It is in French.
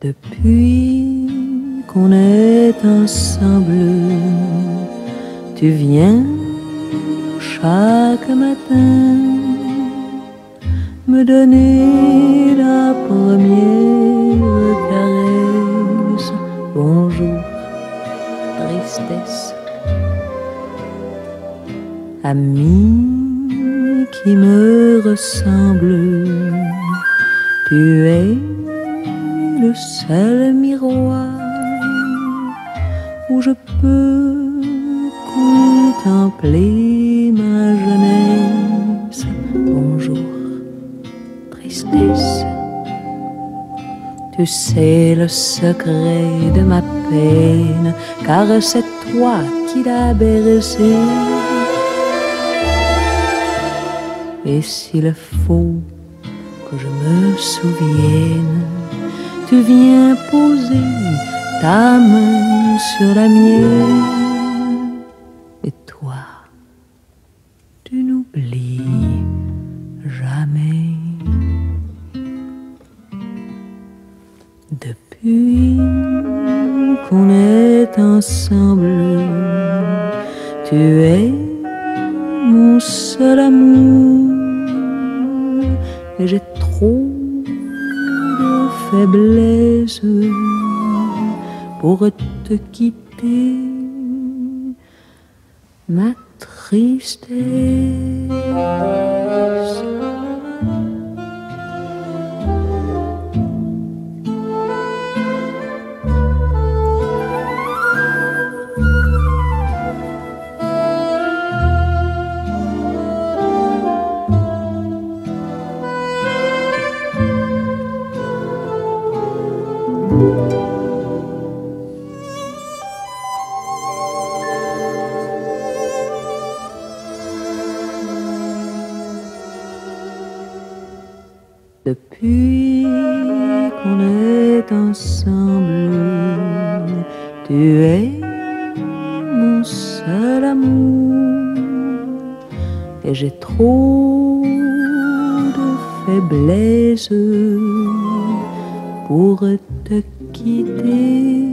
Depuis qu'on est ensemble, tu viens chaque matin me donner la première caresse. Bonjour, tristesse. Ami qui me ressemble, tu es le seul miroir où je peux contempler ma jeunesse. Bonjour, tristesse. Tu sais le secret de ma peine, car c'est toi qui l'as bercé. Et s'il faut que je me souvienne, tu viens poser ta main sur la mienne. Et toi, tu n'oublies jamais. Depuis qu'on est ensemble, tu es mon seul amour. Et j'ai trop faiblesse pour te quitter, ma tristesse. Depuis qu'on est ensemble, tu es mon seul amour. Et j'ai trop de faiblesse pour te quitter.